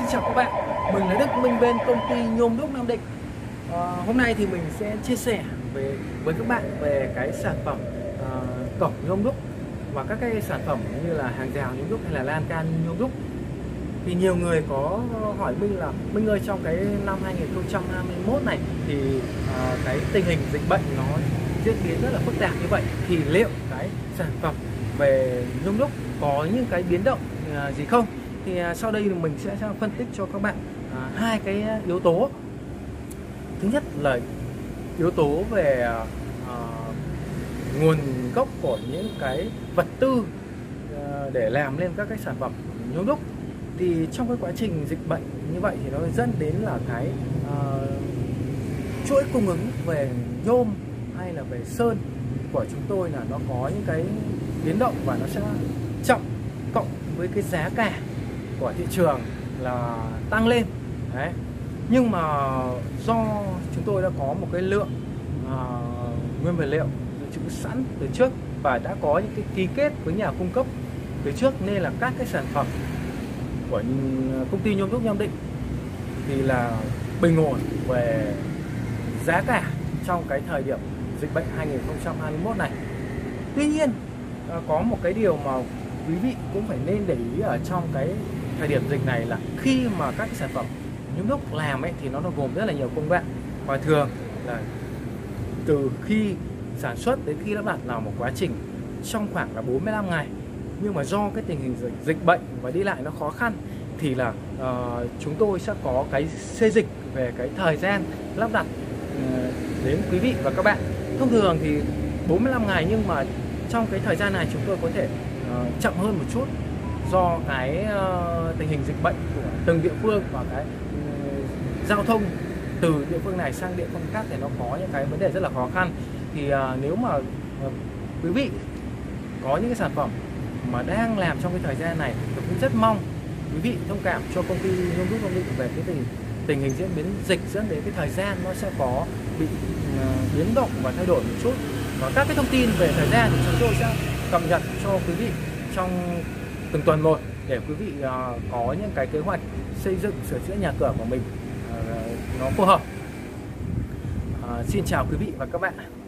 xin chào các bạn, mình là Đức Minh bên công ty nhôm đúc Nam Định. À, Hôm nay thì mình sẽ chia sẻ về với các bạn về cái sản phẩm à, cổng nhôm đúc và các cái sản phẩm như là hàng rào nhôm đúc hay là lan can nhôm đúc. Thì nhiều người có hỏi Minh là Minh ơi trong cái năm 2021 này thì à, cái tình hình dịch bệnh nó diễn biến rất là phức tạp như vậy thì liệu cái sản phẩm về nhôm đúc có những cái biến động gì không? Thì à, sau đây thì mình sẽ phân tích cho các bạn à, hai cái yếu tố. Thứ nhất là yếu tố về uh, nguồn gốc của những cái vật tư uh, để làm lên các cái sản phẩm nhôm đúc. Thì trong cái quá trình dịch bệnh như vậy thì nó dẫn đến là cái uh, chuỗi cung ứng về nhôm hay là về sơn của chúng tôi là nó có những cái biến động và nó sẽ chậm cộng với cái giá cả của thị trường là tăng lên đấy nhưng mà do chúng tôi đã có một cái lượng uh, nguyên vật liệu dự trữ sẵn từ trước và đã có những cái ký kết với nhà cung cấp từ trước nên là các cái sản phẩm của công ty nhôm đúc Nam Định thì là bình ổn về giá cả trong cái thời điểm dịch bệnh 2021 này. Tuy nhiên à, có một cái điều mà quý vị cũng phải nên để ý ở trong cái thời điểm dịch này là khi mà các sản phẩm những lúc làm ấy thì nó gồm rất là nhiều công đoạn và thường là từ khi sản xuất đến khi lắp đặt là một quá trình trong khoảng là 45 ngày. Nhưng mà do cái tình hình dịch, dịch bệnh và đi lại nó khó khăn thì là uh, chúng tôi sẽ có cái xê dịch về cái thời gian lắp đặt uh, đến quý vị và các bạn. Thông thường thì 45 ngày nhưng mà trong cái thời gian này chúng tôi có thể uh, chậm hơn một chút do cái ờ, tình hình dịch bệnh của từng địa phương và cái ừ, giao thông từ địa phương này sang địa phương khác thì nó có những cái vấn đề rất là khó khăn. Thì ờ, nếu mà ờ, quý vị có những cái sản phẩm mà đang làm trong cái thời gian này tôi cũng rất mong quý vị thông cảm cho công ty nhôm Đức công ty về cái tình tình hình diễn biến dịch dẫn đến cái thời gian nó sẽ có bị uh, biến động và thay đổi một chút. Và các cái thông tin về thời gian thì chúng tôi sẽ cập nhật cho quý vị trong từng tuần một để quý vị uh, có những cái kế hoạch xây dựng sửa chữa nhà cửa của mình uh, nó phù hợp. Uh, xin chào quý vị và các bạn.